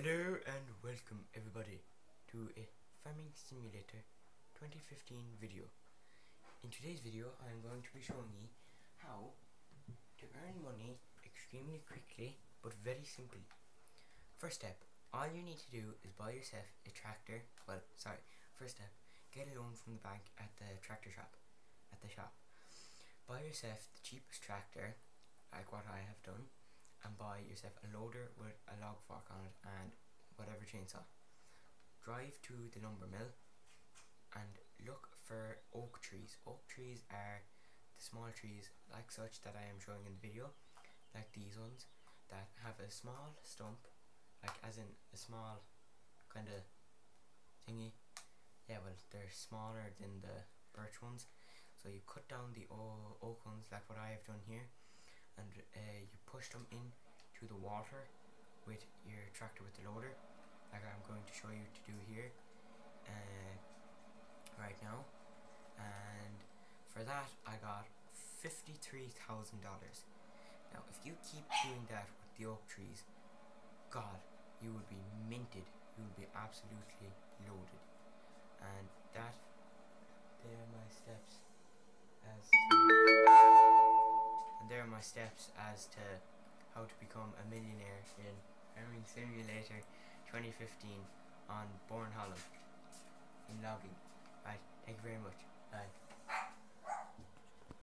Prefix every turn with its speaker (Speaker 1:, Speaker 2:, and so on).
Speaker 1: Hello and welcome everybody to a Farming Simulator 2015 video. In today's video I am going to be showing you how to earn money extremely quickly but very simply. First step, all you need to do is buy yourself a tractor, well sorry, first step, get a loan from the bank at the tractor shop, at the shop. Buy yourself the cheapest tractor, like what I have done, buy yourself a loader with a log fork on it and whatever chainsaw. Drive to the lumber mill and look for oak trees. Oak trees are the small trees like such that I am showing in the video, like these ones, that have a small stump, like as in a small kind of thingy. Yeah, well, they're smaller than the birch ones. So you cut down the oak ones like what I have done here and uh, you push them in to the water with your tractor with the loader like I'm going to show you to do here uh, right now. And for that I got $53,000 now if you keep doing that with the oak trees god you will be minted. You will be absolutely loaded. And that there are my steps as and there are my steps as to how to become a millionaire in Farming Simulator 2015 on Bjornholm in logging. Right, thank you very much.